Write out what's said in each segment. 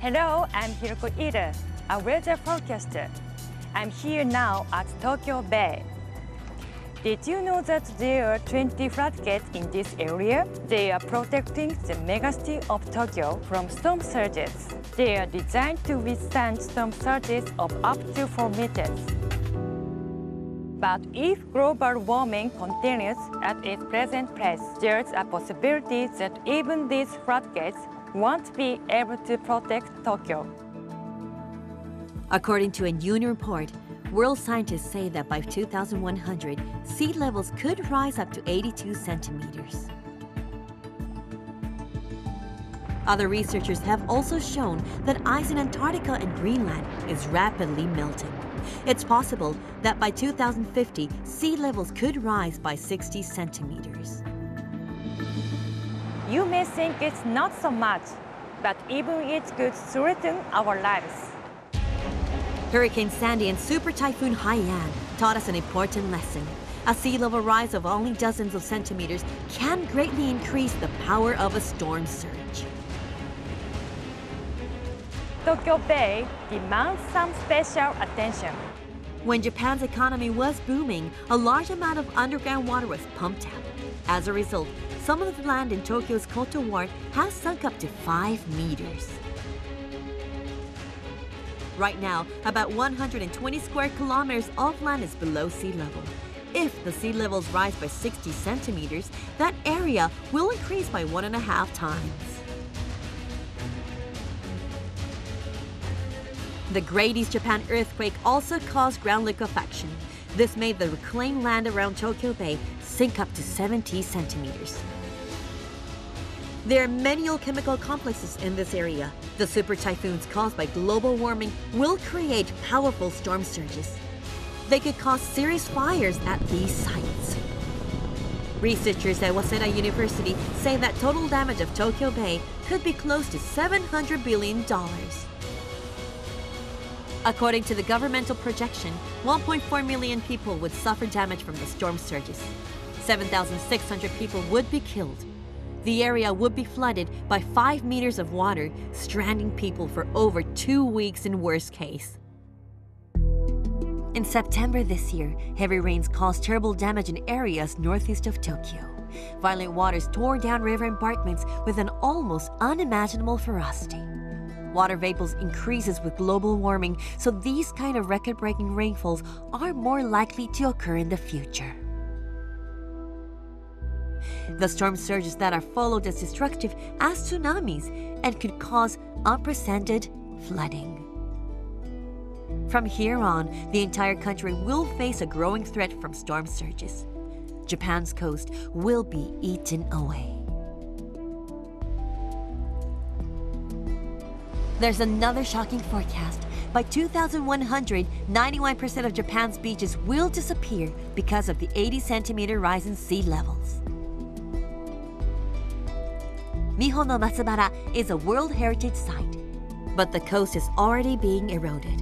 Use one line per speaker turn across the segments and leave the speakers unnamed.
Hello, I'm Hiroko Ida, a weather forecaster. I'm here now at Tokyo Bay. Did you know that there are 20 floodgates in this area? They are protecting the megacity of Tokyo from storm surges. They are designed to withstand storm surges of up to 4 meters. But if global warming continues at its present pace, there's a possibility that even these floodgates won't be able to protect Tokyo.
According to a UN report, world scientists say that by 2100, sea levels could rise up to 82 centimeters. Other researchers have also shown that ice in Antarctica and Greenland is rapidly melting. It's possible that by 2050, sea levels could rise by 60 centimeters.
You may think it's not so much, but even it could threaten our lives.
Hurricane Sandy and Super Typhoon Haiyan taught us an important lesson. A sea level rise of only dozens of centimeters can greatly increase the power of a storm surge.
Tokyo Bay demands some special attention.
When Japan's economy was booming, a large amount of underground water was pumped out. As a result, some of the land in Tokyo's Koto Ward has sunk up to 5 meters. Right now, about 120 square kilometers of land is below sea level. If the sea levels rise by 60 centimeters, that area will increase by one and a half times. The Great East Japan earthquake also caused ground liquefaction. This made the reclaimed land around Tokyo Bay sink up to 70 centimeters. There are many chemical complexes in this area. The super typhoons caused by global warming will create powerful storm surges. They could cause serious fires at these sites. Researchers at Waseda University say that total damage of Tokyo Bay could be close to $700 billion. According to the governmental projection, 1.4 million people would suffer damage from the storm surges. 7,600 people would be killed. The area would be flooded by 5 meters of water, stranding people for over two weeks in worst case. In September this year, heavy rains caused terrible damage in areas northeast of Tokyo. Violent waters tore down river embankments with an almost unimaginable ferocity. Water vapors increases with global warming, so these kind of record-breaking rainfalls are more likely to occur in the future. The storm surges that are followed as destructive as tsunamis and could cause unprecedented flooding. From here on, the entire country will face a growing threat from storm surges. Japan's coast will be eaten away. There's another shocking forecast. By 2100, 91% of Japan's beaches will disappear because of the 80 centimeter rise in sea levels. Miho no Matsubara is a World Heritage Site, but the coast is already being eroded.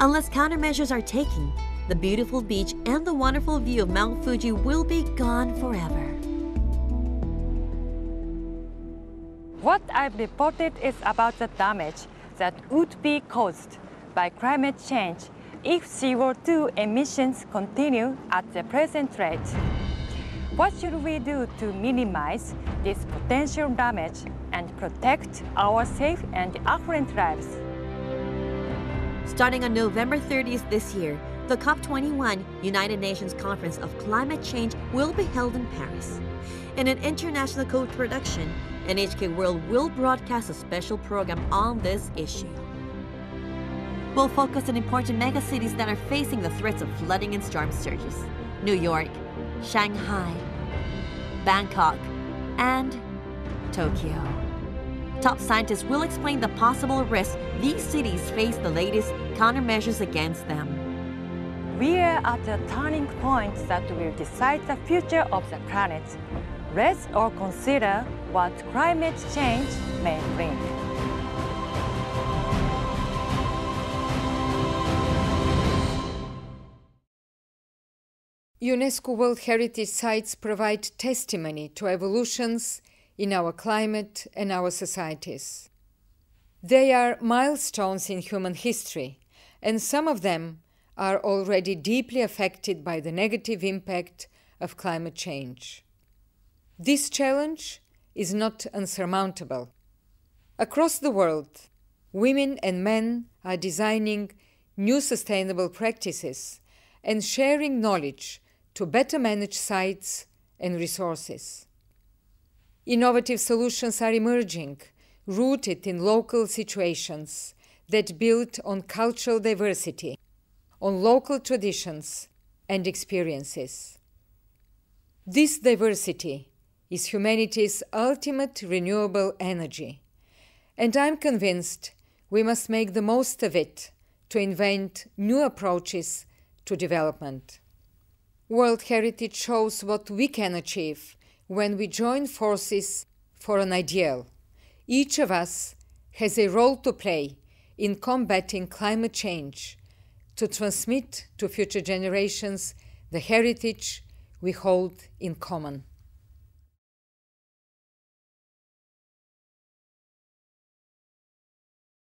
Unless countermeasures are taken, the beautiful beach and the wonderful view of Mount Fuji will be gone forever.
What I've reported is about the damage that would be caused by climate change if CO2 emissions continue at the present rate. What should we do to minimize this potential damage and protect our safe and affluent lives?
Starting on November 30th this year, the COP21 United Nations Conference of Climate Change will be held in Paris. In an international co-production, NHK World will broadcast a special program on this issue. We'll focus on important megacities that are facing the threats of flooding and storm surges. New York, Shanghai, Bangkok, and Tokyo. Top scientists will explain the possible risks these cities face the latest countermeasures against them.
We are at a turning point that will decide the future of the planet. Let's all consider what climate change may bring.
UNESCO World Heritage Sites provide testimony to evolutions in our climate and our societies. They are milestones in human history, and some of them are already deeply affected by the negative impact of climate change. This challenge is not unsurmountable. Across the world, women and men are designing new sustainable practices and sharing knowledge to better manage sites and resources. Innovative solutions are emerging, rooted in local situations that build on cultural diversity, on local traditions and experiences. This diversity is humanity's ultimate renewable energy, and I'm convinced we must make the most of it to invent new approaches to development. World Heritage shows what we can achieve when we join forces for an ideal. Each of us has a role to play in combating climate change to transmit to future generations the heritage we hold in common.